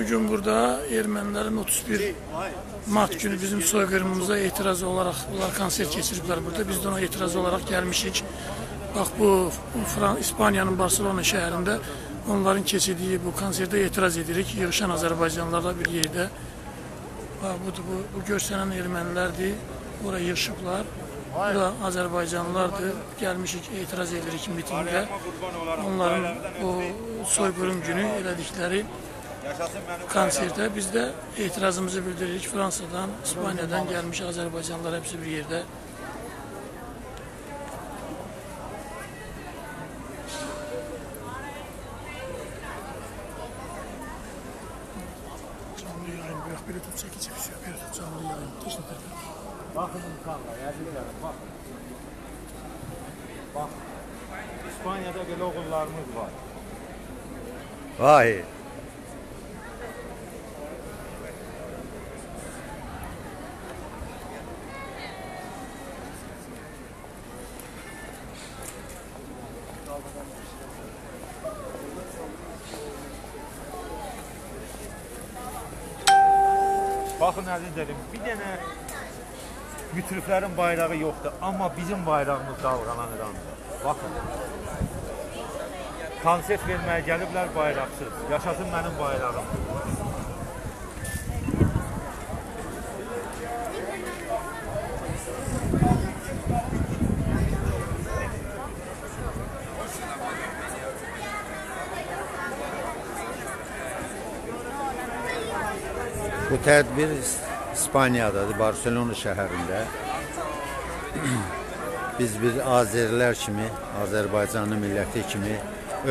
Bugün burada ermənilərin 31 Mart günü bizim soyqırımımıza etiraz olaraq onlar konser keçiriblər burada. Biz də ona etiraz olaraq gəlmişik. Bax bu Fran İspaniyanın Barselona şəhərində onların keçirdiyi bu konserdə etiraz edirik. Yığışan Azərbaycanlılarla bir yerdə. Bax budur bu, bu görsənən ermənilərdir. Bura yığışıblar. Bu da Azərbaycanlılardır. Gəlmişik etiraz edirik mitingdə. Onların o soyqırım günü elədikləri konserdə biz də etirazımızı bildiririk. Fransadan, İspaniyadan gəlmiş Azərbaycanlılar hepsi bir yerdə. Canlı yayın, bırak böyle tut çekici bir şey, böyle tut canlı yayın. Teşekkür ederim. Bakın yazıklarım. Bak. İspanya'da böyle okullarımız var. Vay. Bakın əzizlərim, bir dənə mütriflərin bayrağı yoxdur, amma bizim bayrağımız dalğalanır ancaq. Baxın. Konsert verməyə gəliblər bayraqsız. Yaşasın mənim bayrağım. Bu tədbir İs- İspaniyadadır, Barselona şəhərində. Biz bir Azərilər kimi, Azərbaycanlı milləti kimi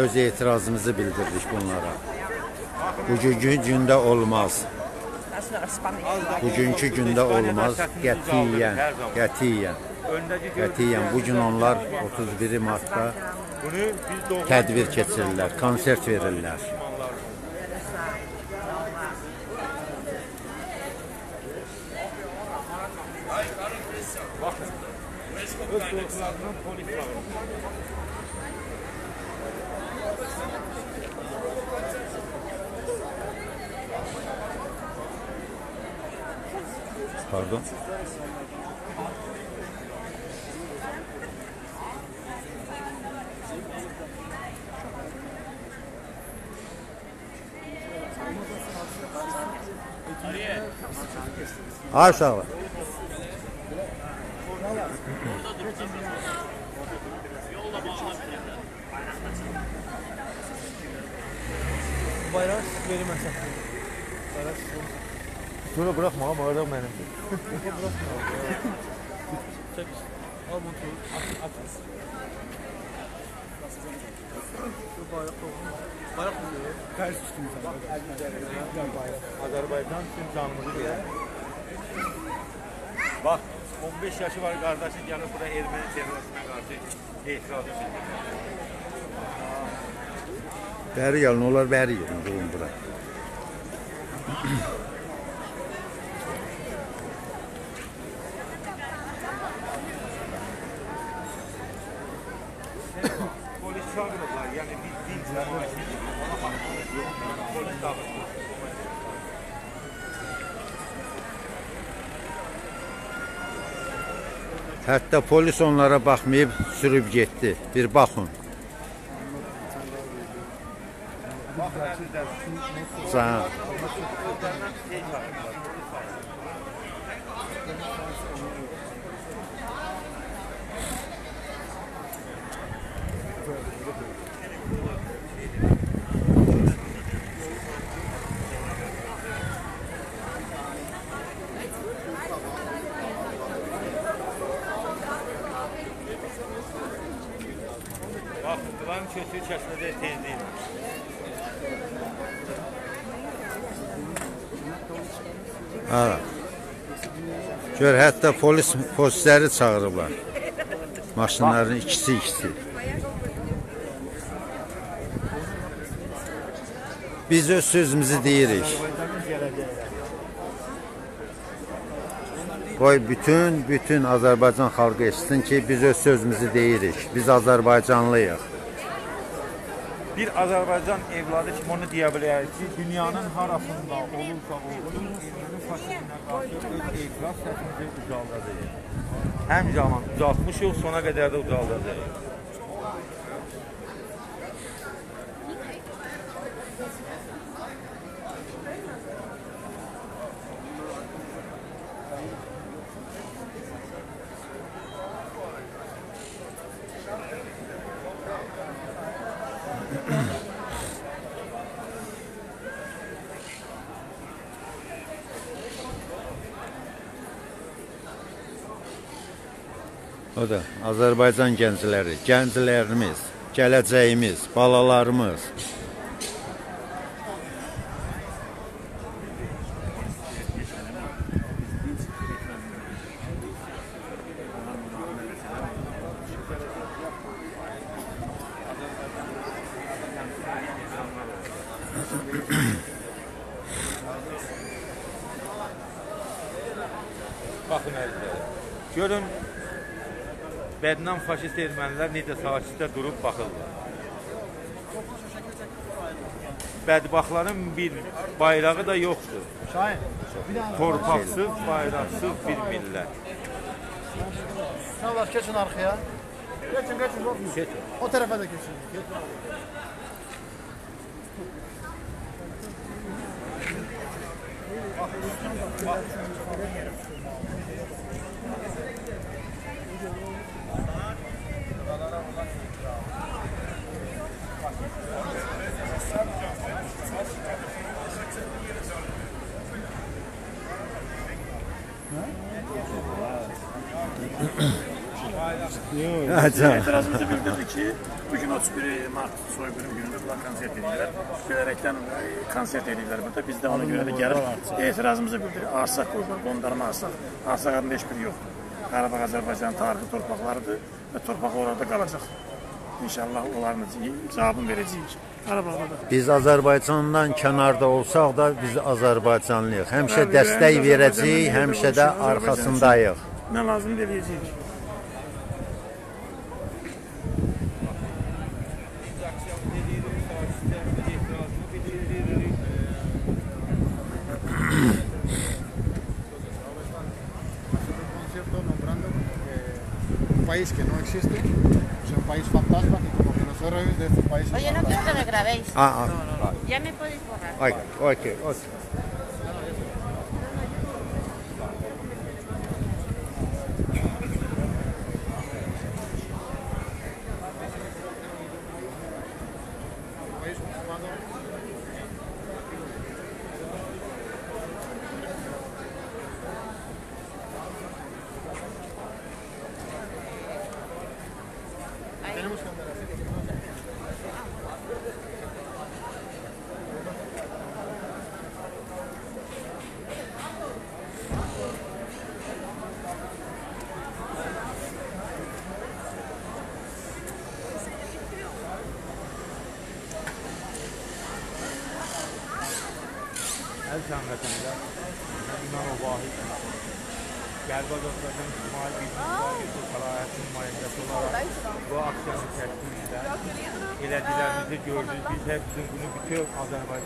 öz etirazımızı bildirdik bunlara. Bugünkü gündə olmaz. Bugünkü gündə olmaz. Qətiyyən, qətiyyən, qətiyyən. Bu gün onlar 31 martda tədbir keçirirlər, konsert verirlər. Sınırlardan polis var. Pardon. Aşağı var. Bayrağı siz verin mesela. Bayrağı siz verin. Şöyle bırakma ama bayrak benimdir. bırakma abi ya. Çek. Al montu. At. At. Şu bayrak dokunma. Bayrak mı diyor? Ters üstümüz. Bak Azerbaycan. Azerbaycan tüm canımızı diye. Bak. 15 yaşı var kardeşin yani burada Ermeni teröristine karşı itirazı bildirir. Beri gelin, onlar beri gelin. Durun bırak. Hətta polis onlara baxmayıb sürüb getdi. Bir baxın. Bakın kötü çeşmede tezliğin. Ha. Gör, hətta polis polisləri çağırıblar. Maşınların ikisi ikisi. Biz öz sözümüzü deyirik. Qoy bütün bütün Azərbaycan xalqı eşitsin ki, biz öz sözümüzü deyirik. Biz Azərbaycanlıyıq. Bir Azərbaycan evladı kimi onu deyə bilərik ki, dünyanın harasında olursa olsun, erməni faşizminə qarşı öz etiraz səsimizi ucaldacağıq. Həm zaman ucaltmışıq, sona qədər də ucaldacağıq. O da Azərbaycan gəncləri, gənclərimiz, gələcəyimiz, balalarımız. Baxın əzizlər. Görün bədnam faşist ermənilər necə savaş üstə durub baxırlar. Bədbaxların bir bayrağı da yoxdur. Torpaqsız, bayraqsız bir millət. Sağlar, keçin arxaya. Geçin, geçin, korkmayın. Geçin. O tarafa da geçin. Geçin. Bak, bak, bak. Həcə. İtirazımızı bildirdik ki, bugün 31 Mart soyqırım günüdür, bunlar konsert edirlər. Bilərekdən e, konsert edirlər burada, biz də ona görə də gəlib etirazımızı bildiririk. Arsaq qoyulur, qondarma arsaq. Arsaq adında heç biri yoxdur. Qarabağ Azərbaycan tarixi torpaqlarıdır və torpaq orada qalacaq. İnşallah onların cavabını verəcəyik Qarabağda da. Biz Azərbaycandan kənarda olsaq da biz Azərbaycanlıyıq. Həmişə dəstək verəcəyik, həmişə də arxasındayıq. Nə lazım eləyəcəyik. De este país... Oye, no quiero que me grabéis. Ah, ah. Ya me podéis borrar. Ay, okey, okey.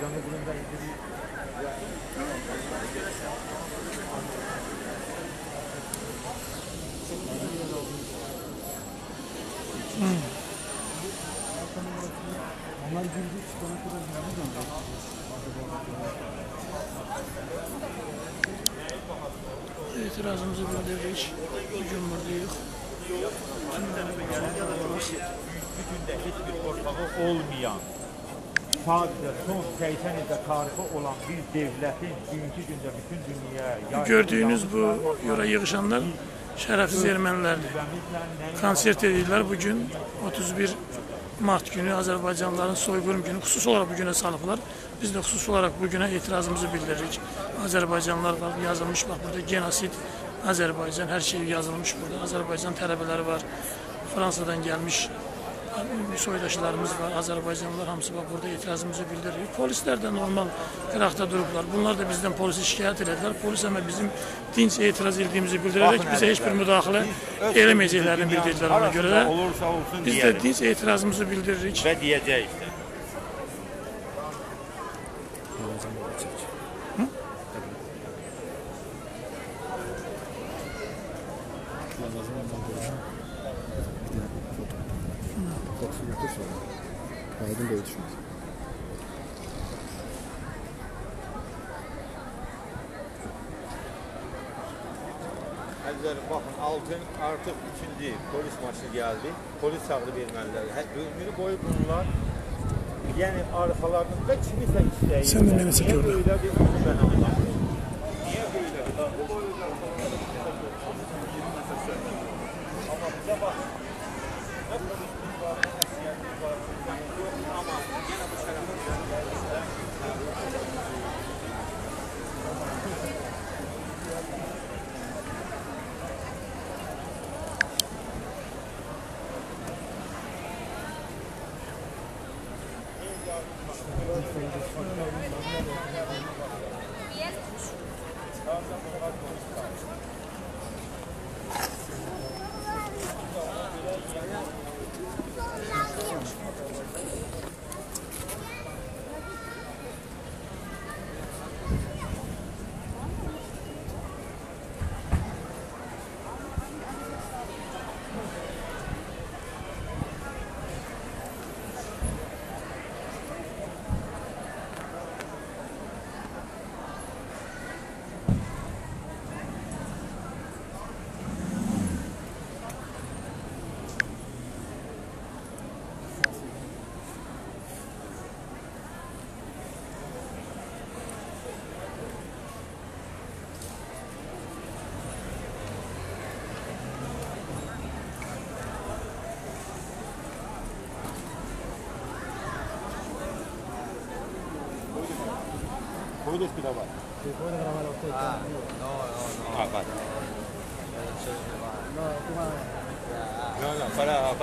canlı bundan ilgili Onlar girdi çıkana kadar girdi mi? İtirazımızı bildirdik. Hücum burada yok. Bütün de hiçbir ortağı olmayan sadəcə son 80 ildə tarixi olan bir devlətin bugünkü gündə bütün dünyaya Gördüyünüz bu yora yığışanlar şərəfsiz ermənilərdir. Konsert edirlər bugün 31 Mart günü Azərbaycanlıların soyqırım günü xüsusi olaraq bu günə salıblar. Biz də xüsusi olaraq bu günə etirazımızı bildiririk. Azərbaycanlılar var, yazılmış bax burada genosid Azərbaycan hər şey yazılmış burada. Azərbaycan tələbələri var. Fransadan gəlmiş soydaşlarımız var, Azərbaycanlılar hamısı bax burada etirazımızı bildiririk. Polislər də normal qıraqda durublar. Bunlar da bizdən polisi şikayət etdilər. Polis həmə bizim dinc etiraz etdiyimizi bildirərək bizə heç bir müdaxilə eləməyəcəklərini bildirdilər ona görə də. Biz də dinc etirazımızı bildiririk. və deyəcəyik də. Sen de beni seç orada.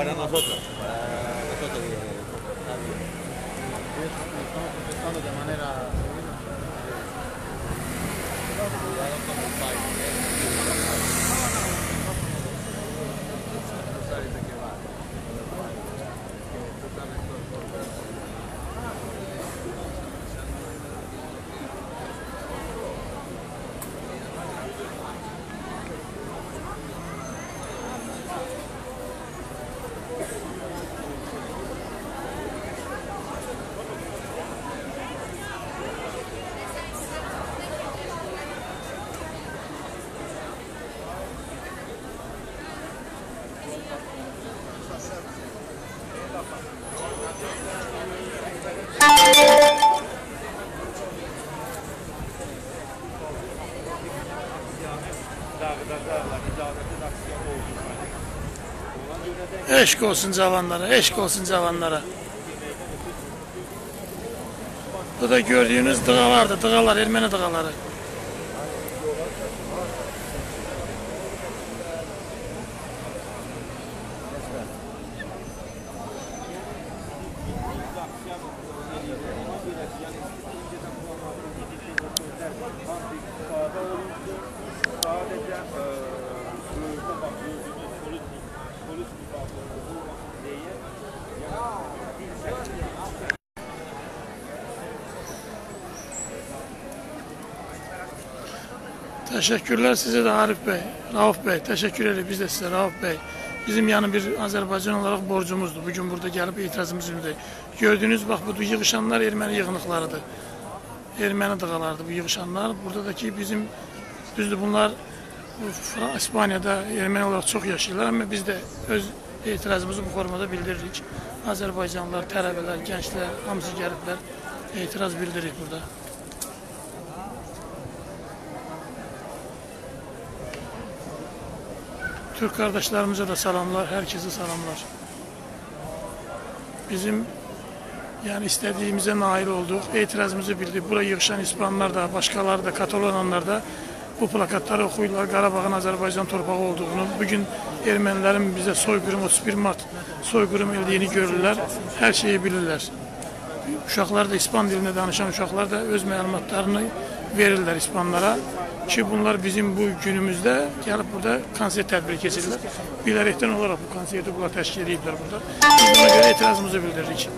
para nosotros. Eşk olsun cavanlara, eşk olsun cavanlara. Bu da gördüğünüz dığalardır, dığalar, Ermeni dığaları. Teşekkürler size de Arif Bey, Rauf Bey. Teşekkür ederiz biz de size Rauf Bey. Bizim yani bir Azerbaycan olarak borcumuzdu. Bugün burada gelip itirazımızı bildirdik. Gördüğünüz bak bu yığışanlar Ermeni yığınıklarıdır. Ermeni dağlardı bu yığışanlar. Buradaki bizim düzdür bunlar bu Fra- İspanya'da Ermeni olarak çok yaşıyorlar ama biz de öz itirazımızı bu formada bildiririk. Azerbaycanlılar, tələbələr, gençler, hamısı gelipler itiraz bildiririk burada. Türk kardeşlerimize de selamlar, herkese selamlar. Bizim yani istediğimize nail olduk, itirazımızı bildik. Buraya yığışan İspanlar da, başkaları da, Katalonanlar da bu plakatları okuyurlar. Qarabağın Azərbaycan torpağı olduğunu, bugün ermənilərin bizə soyqırım 31 mart soyqırım edildiyini görürlər, hər şeyi bilirlər. Uşaqlar da İspan dilində danışan uşaqlar da öz məlumatlarını verirlər İspanlara ki bunlar bizim bu günümüzdə gəlib burada konsert tədbiri keçirirlər. Bilərəkdən olaraq bu konserti bunlar təşkil ediblər burada. Biz buna görə etirazımızı bildiririk.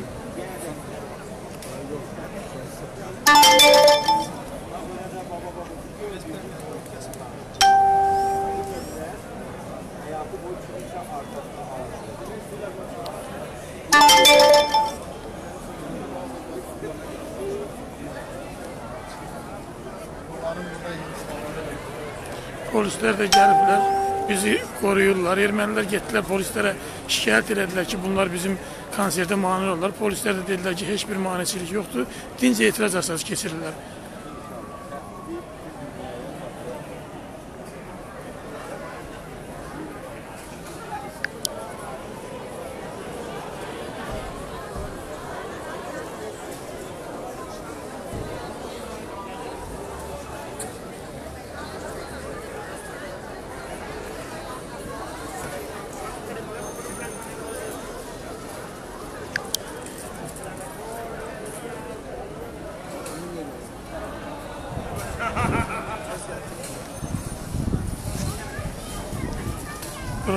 Polislər də gəliblər, bizi qoruyurlar. Ermənilər getdilər polislərə şikayət elədilər ki, bunlar bizim konsertə mane olurlar. Polislər də dedilər ki, heç bir maneçilik yoxdur. Dinc etiraz əsası keçirirlər.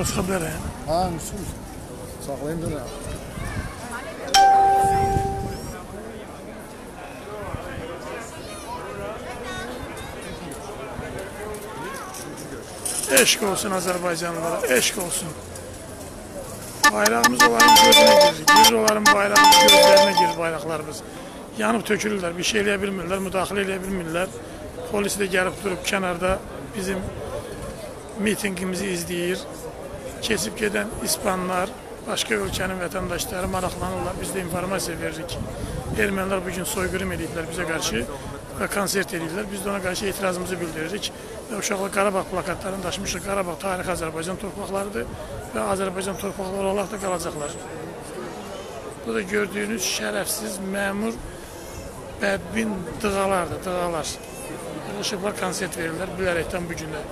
خبر انا اه نسوس صاغلين درنا Eşk olsun Azerbaycanlılara, eşk olsun. Bayrağımız olanın gözüne girdi. Göz olanın bayrağımız gözlerine girdi bayraqlarımız. Yanıb tökülürlər, bir şey eləyə bilmirlər, müdaxilə. Polis də gəlib durub kənarda bizim mitingimizi izləyir. Keçib gedən İspanlar, başqa ölkənin vətəndaşları maraqlanırlar. Biz də informasiya veririk. Ermənilər bu gün soyqırım ediblər bizə qarşı və konsert edirlər. Biz də ona qarşı etirazımızı bildiririk. Və uşaqlar Qarabağ plakatlarını daşımışıq. Qarabağ tarixi Azərbaycan torpaqlarıdır və Azərbaycan torpaqları olaraq da qalacaqlar. Bu da gördüyünüz şərəfsiz məmur bədbin dığalardır, dığalar. Yığışıblar konsert verirlər bilərəkdən bu günə.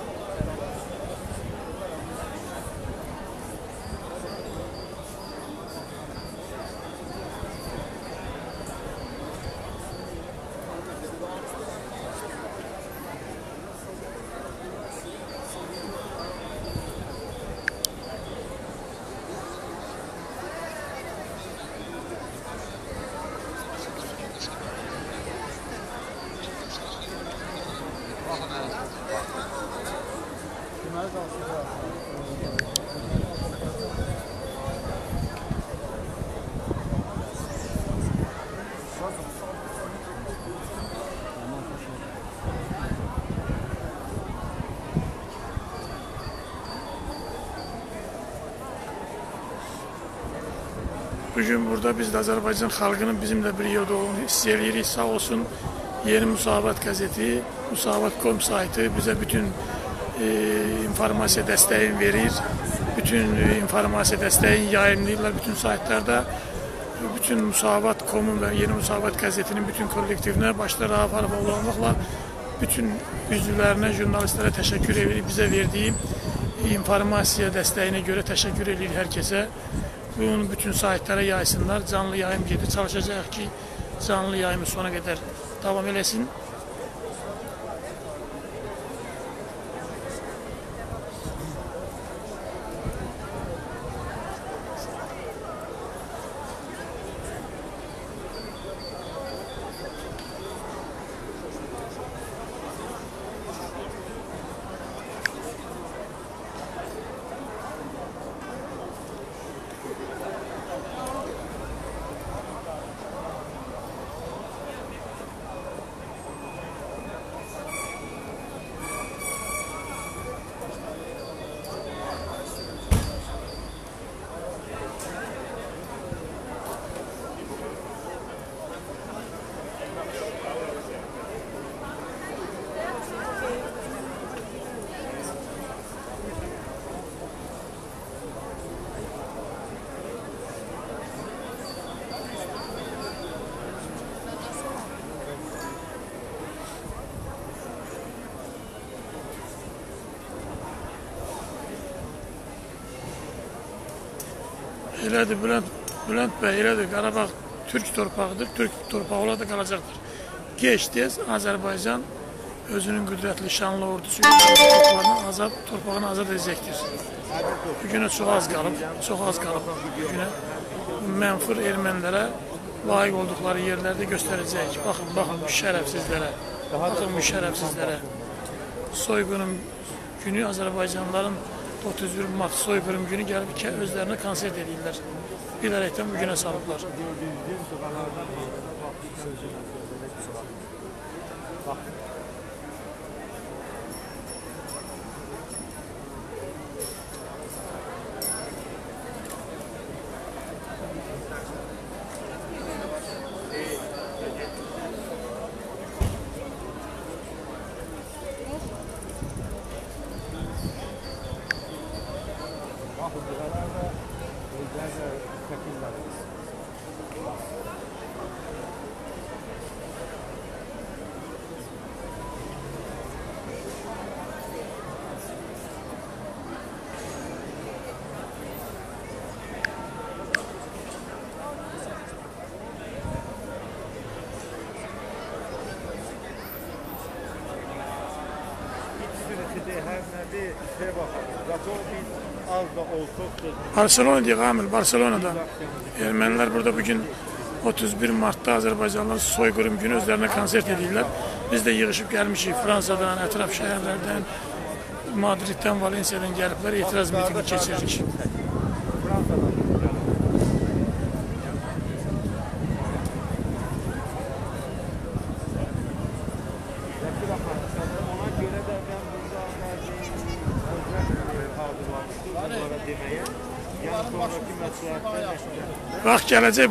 Bugün burada biz de Azerbaycan halkının bizimle bir yerde olduğunu hissediyoruz. Sağ olsun Yeni Musavat gazeti, Musavat.com saytı bize bütün informasiya dəstəyin verir. Bütün e, informasiya dəstəyin yayımlayırlar bütün saytlarda. Bütün Musavat.com-un və Yeni Musavat qəzetinin bütün kollektivinə başda Rauf Arifov olmaqla bütün üzvlərinə, jurnalistlərə təşəkkür edirik. Bizə verdiyi informasiya dəstəyinə görə təşəkkür edirik hər kəsə. Bunu bütün saytlara yaysınlar. Canlı yayım gedir. Çalışacağıq ki, canlı yayımı sona qədər davam eləsin. Elədir Bülent, Bülent bəy, elədir. Qarabağ türk torpağıdır, türk torpağı olaraq da qalacaqdır. Geç tez Azərbaycan özünün qüdrətli şanlı ordusu torpağını azad, torpağını azad edəcəkdir. Bu günə çox az qalıb, çox az qalıb bu günə. Mənfur ermənilərə layiq olduqları yerlərdə göstərəcəyik. Baxın, baxın bu şərəfsizlərə, baxın bu şərəfsizlərə. Soyqunun günü Azərbaycanlıların 31 Mart soykırım günü gelip özlerine kanser dediler. Bilerekten bugüne sağlıklar. Bak. Barcelona diye Kamil, Barcelona'da. Ermeniler burada bugün 31 Mart'ta Azerbaycanlılar soykırım günü özlerine konsert edirlər. Biz de yığışıp gelmişik Fransa'dan, etraf şehirlerden, Madrid'den, Valencia'dan gelipler itiraz mitingi geçirdik. Vaxt gələcək,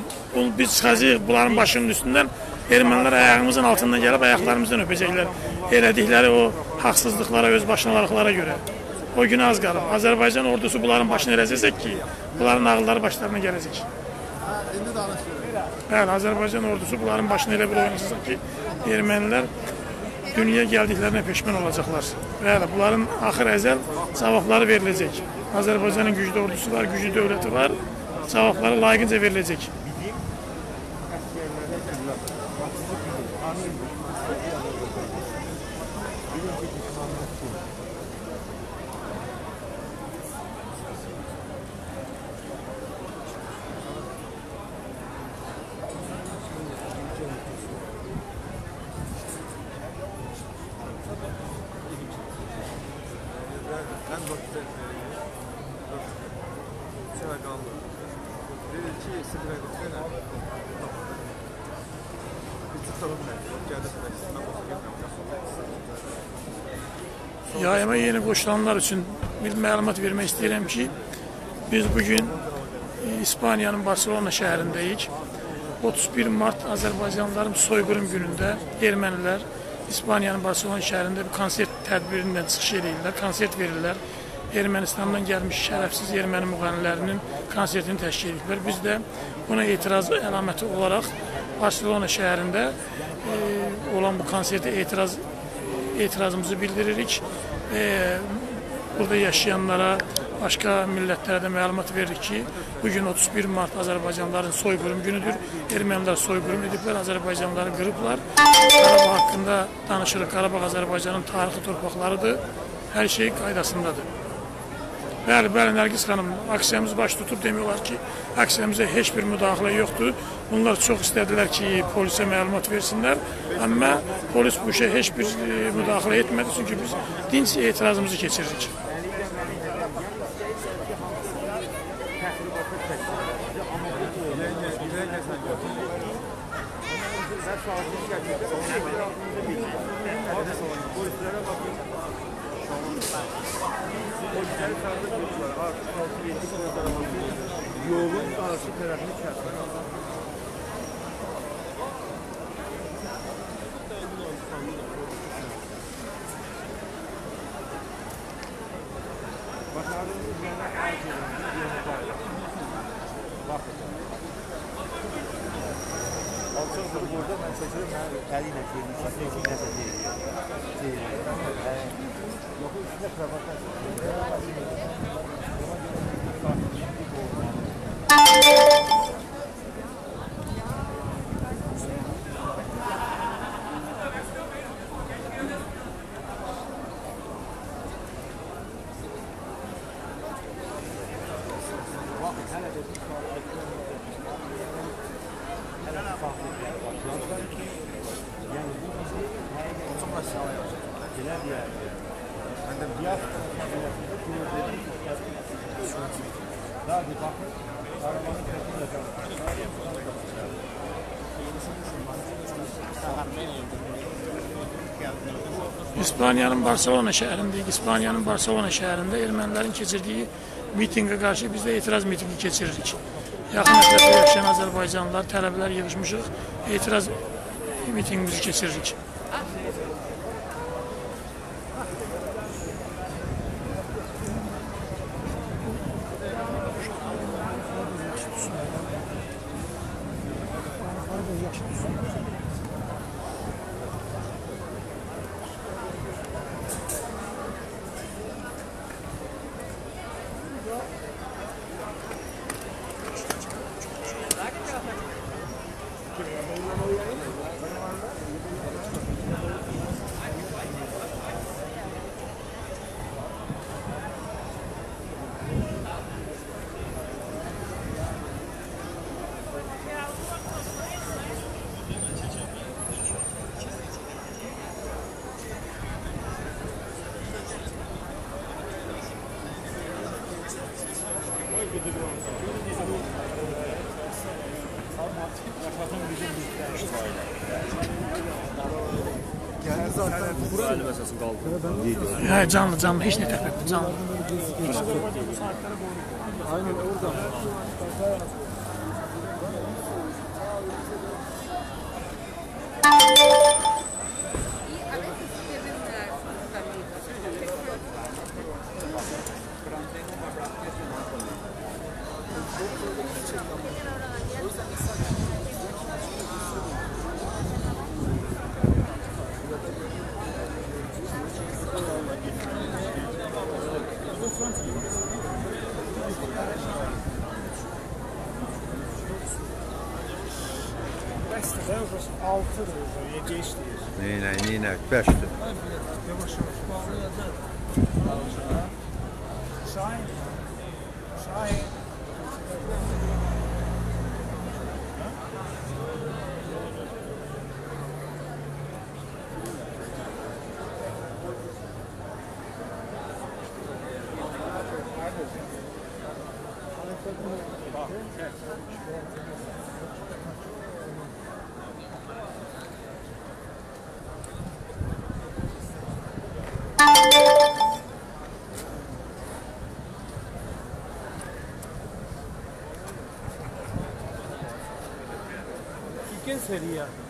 biz çıxacağıq bunların başının üstündən. Ermənilər ayağımızın altından gəlib ayaqlarımızdan öpəcəklər. Elədikləri o haqsızlıqlara, öz başınalıqlara görə. O gün az qalıb. Azərbaycan ordusu bunların başını eləcək ki, bunların ağılları başlarına gələcək. Bəli, Azərbaycan ordusu bunların başını elə bir oynasacaq ki, ermənilər dünyaya gəldiklərinə peşman olacaqlar. Bəli, bunların axır əzəl cavabları veriləcək. Azərbaycanın güclü ordusu var, güclü dövləti var. cevapları layıkınca verilecek. Yayıma yeni qoşulanlar üçün bir məlumat vermək istəyirəm ki, biz bugün e, İspaniyanın Barcelona şəhərindəyik. 31 mart Azərbaycanlıların soyqırım günündə ermənilər İspaniyanın Barcelona şəhərində bir konsert tədbirindən çıxış edirlər, konsert verirlər. Ermənistandan gəlmiş şərəfsiz erməni müğənnilərinin konsertini təşkil edirlər. Biz də buna etiraz əlaməti olaraq Barcelona şəhərində e, olan bu konsertə etiraz etirazımızı bildiririk. Ee, burada yaşayanlara, başka millətlere de məlumat veririk ki, bugün 31 Mart Azərbaycanlıların soyqırım günüdür. Ermənilər soyqırım ediblər, Azərbaycanlıları qırıblar. Qarabağ haqqında danışırıq. Qarabağ Azərbaycanın tarixi torpaqlarıdır. Hər şey qaydasındadır. Bəli, bəli, Nərgiz xanım, aksiyamız baş tutub demək olar ki, aksiyamıza heç bir müdaxilə yoxdur. Bunlar çox istədilər ki, polisə məlumat versinlər, amma polis bu işə heç bir e, müdaxilə etmədi, çünki biz dinc etirazımızı keçiririk. Alçaqdır burada mən çəkirəm, mən əli ilə çəkirəm, çəkirəm, nəsə deyirəm. Yox, üstünə provokasiya. İspaniyanın Barcelona şəhərindəyik. İspaniyanın Barcelona şəhərində ermənilərin keçirdiyi mitinqə qarşı biz də etiraz mitinqi keçiririk. Yaxın ətrafda yaşayan Azərbaycanlılar, tələbələr yığışmışıq, etiraz mitinqimizi keçiririk. Geldi zaten. Burası mesajı kaldı. Ya canlı canlı hiç ne tepki canlı. Aynen orada. diyor, 7 işte. Neyine, neyine, 5 lira. Yavaş yavaş bağlayacak. Şahin. Şahin. Thank you. seria?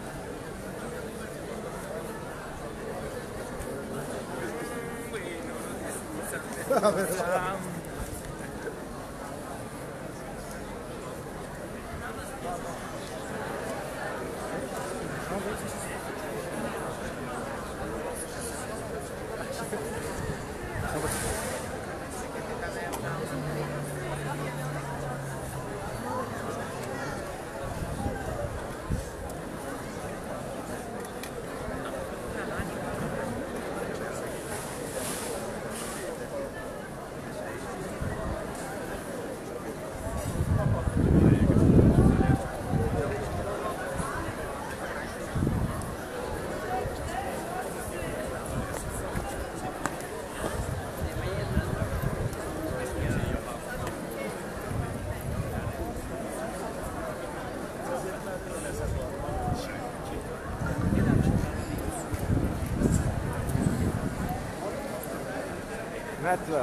Ümumiyyətlə,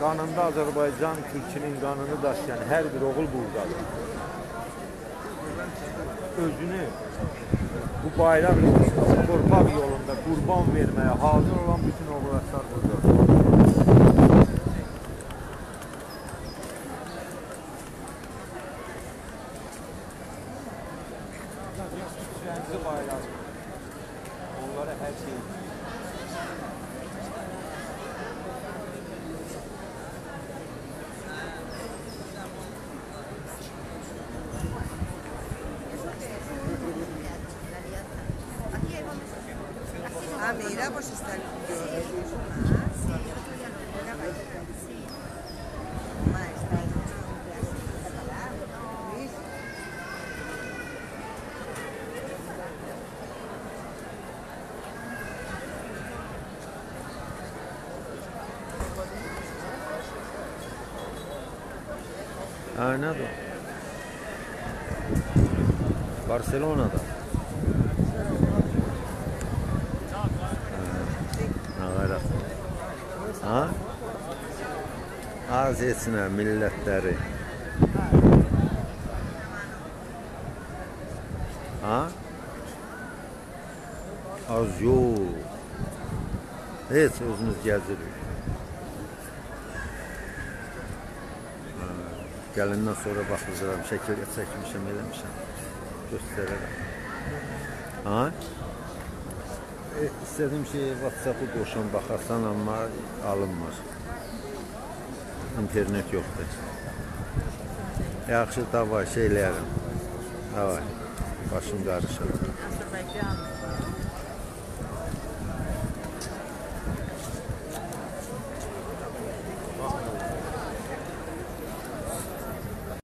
qanında Azərbaycan türkünün qanını daşıyan hər bir oğul buradadır. Özünü bu bayraq torpaq yolunda qurban verməyə hazır olan bütün oğullar buradadır. Barcelona'da. Ha, Nağara. Ha? Az etsinə millətləri. Ha? Az yox. Heç özünüz gəzirik. Gəlindən sonra baxacağam, şəkil çəkmişəm, eləmişəm. Göstərərəm. Ha? E, istədim ki, WhatsApp-ı qoşun baxarsan, amma alınmır. İnternet yoxdur. Yaxşı, davay, şey eləyərəm. Davay, başım qarışır.